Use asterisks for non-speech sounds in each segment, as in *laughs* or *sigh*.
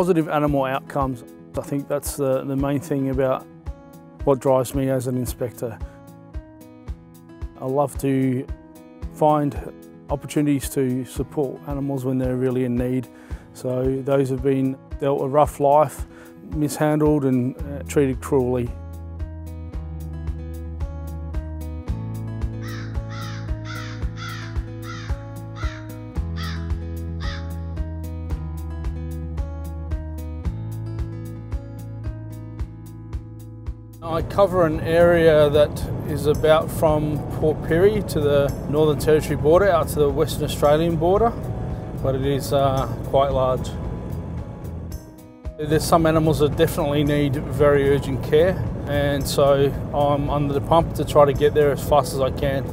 positive animal outcomes. I think that's the, the main thing about what drives me as an inspector. I love to find opportunities to support animals when they're really in need. So those have been dealt a rough life, mishandled and uh, treated cruelly. I cover an area that is about from Port Pirie to the Northern Territory border out to the Western Australian border, but it is uh, quite large. There's some animals that definitely need very urgent care, and so I'm under the pump to try to get there as fast as I can.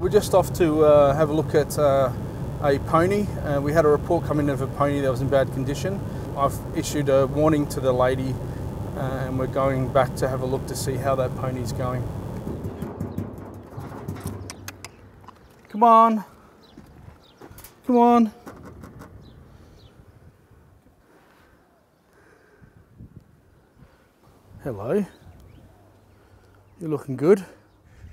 We're just off to uh, have a look at uh, a pony. Uh, we had a report coming in of a pony that was in bad condition. I've issued a warning to the lady uh, and we're going back to have a look to see how that pony's going. Come on. Come on. Hello. You're looking good.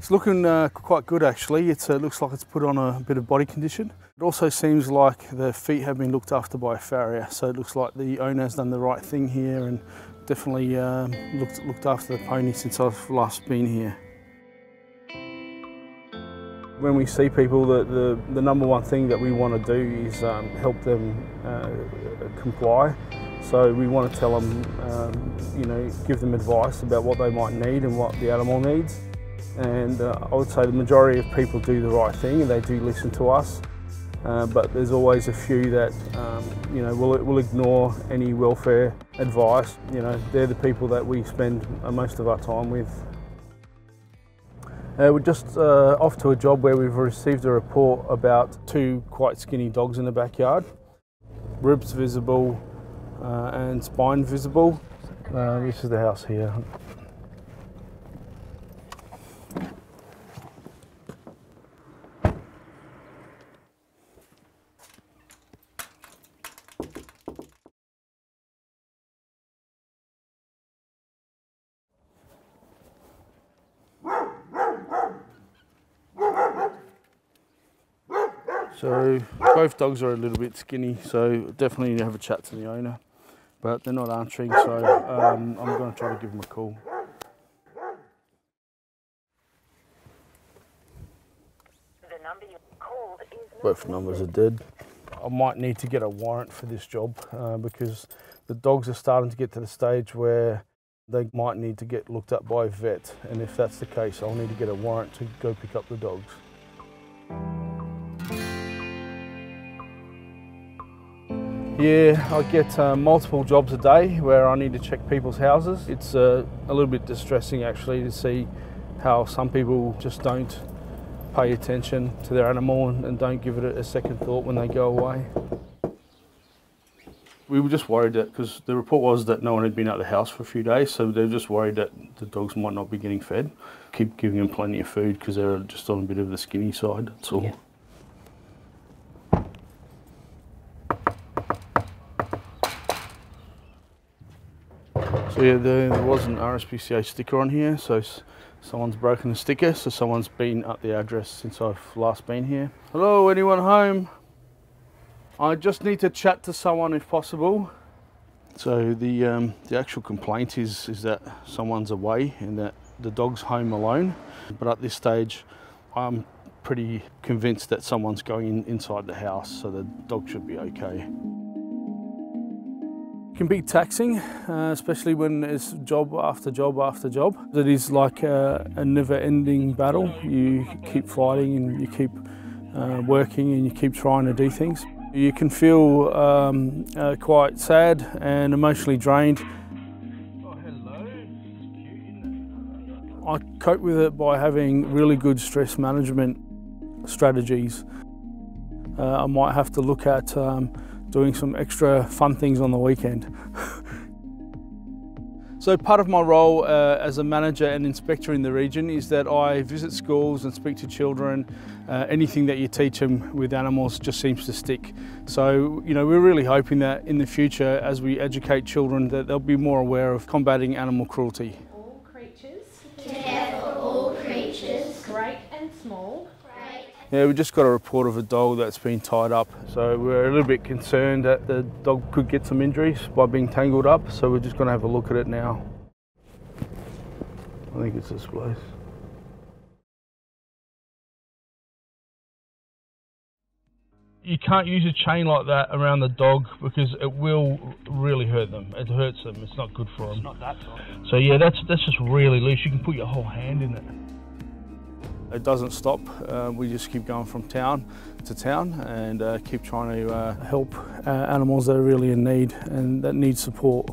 It's looking uh, quite good actually. It uh, looks like it's put on a bit of body condition. It also seems like the feet have been looked after by a farrier, so it looks like the owner has done the right thing here and definitely um, looked, looked after the pony since I've last been here. When we see people, the, the, the number one thing that we want to do is um, help them uh, comply. So we want to tell them, um, you know, give them advice about what they might need and what the animal needs and uh, I would say the majority of people do the right thing and they do listen to us. Uh, but there's always a few that um, you know will, will ignore any welfare advice. You know they're the people that we spend most of our time with. Uh, we're just uh, off to a job where we've received a report about two quite skinny dogs in the backyard. Ribs visible uh, and spine visible. Uh, this is the house here. So both dogs are a little bit skinny, so definitely have a chat to the owner. But they're not answering, so um, I'm going to try to give them a call. Both numbers are dead. I might need to get a warrant for this job uh, because the dogs are starting to get to the stage where they might need to get looked at by a vet. And if that's the case, I'll need to get a warrant to go pick up the dogs. Yeah, I get uh, multiple jobs a day where I need to check people's houses. It's uh, a little bit distressing actually to see how some people just don't pay attention to their animal and, and don't give it a, a second thought when they go away. We were just worried that because the report was that no one had been out of the house for a few days, so they were just worried that the dogs might not be getting fed. Keep giving them plenty of food because they're just on a bit of the skinny side. That's all. Yeah. So yeah, there, was an RSPCA sticker on here, so someone's broken the sticker, so someone's been at the address since I've last been here. Hello, anyone home? I just need to chat to someone if possible. So the um, the actual complaint is is that someone's away and that the dog's home alone. But at this stage, I'm pretty convinced that someone's going in, inside the house, so the dog should be okay. Can be taxing, uh, especially when it's job after job after job. It is like a, a never-ending battle. You keep fighting and you keep uh, working and you keep trying to do things. You can feel um, uh, quite sad and emotionally drained. I cope with it by having really good stress management strategies. Uh, I might have to look at um, doing some extra fun things on the weekend. *laughs* So part of my role uh, as a manager and inspector in the region is that I visit schools and speak to children. Uh, anything that you teach them with animals just seems to stick. So, you know, we're really hoping that in the future, as we educate children, that they'll be more aware of combating animal cruelty. All creatures, Care for all creatures. great and small, Yeah, we just got a report of a dog that's been tied up. So we're a little bit concerned that the dog could get some injuries by being tangled up. So we're just going to have a look at it now. I think it's this place. You can't use a chain like that around the dog because it will really hurt them. It hurts them. It's not good for them. It's Not that tight. So yeah, that's that's just really loose. You can put your whole hand in it. It doesn't stop. Uh, we just keep going from town to town and uh, keep trying to uh, help uh, animals that are really in need and that need support.